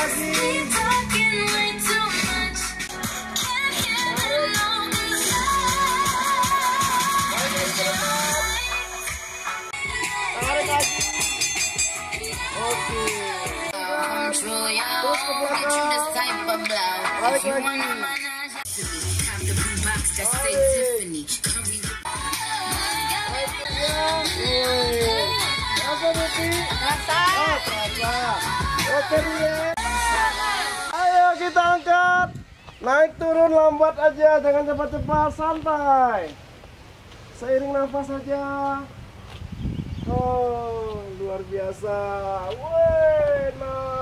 dia. Ayo Naik turun lambat aja, jangan cepat-cepat, santai. Seiring nafas saja. Oh, luar biasa. Wih, nah.